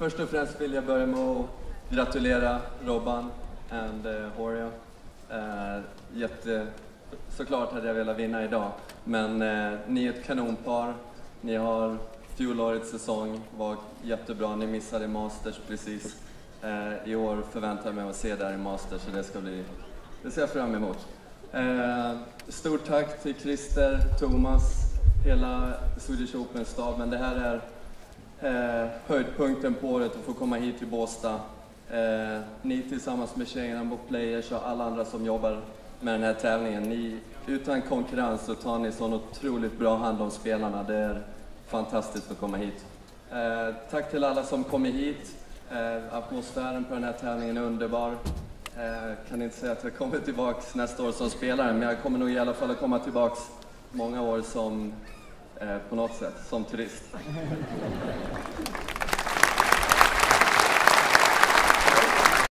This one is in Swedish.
först och främst vill jag börja med att gratulera Robban and uh, Horia. Uh, jätte... Såklart hade jag velat vinna idag, men uh, ni är ett kanonpar. Ni har fjolårets säsong var jättebra. Ni missade Masters precis. Uh, I år förväntar jag mig att se där i Masters, så det ska bli... Det ser jag fram emot. Uh, stort tack till Christer, Thomas, hela Swedish Open-staben. Det här är eh, höjdpunkten på året att få komma hit till Båstad. Eh, ni tillsammans med tjejerna på Players och alla andra som jobbar med den här tävlingen. Ni, utan konkurrens så tar ni sån otroligt bra hand om spelarna. Det är fantastiskt att komma hit. Eh, tack till alla som kommer hit. Eh, atmosfären på den här tävlingen är underbar. Eh, kan inte säga att jag kommer tillbaks nästa år som spelare, men jag kommer nog i alla fall att komma tillbaks många år som, Eh, på något sätt, som turist.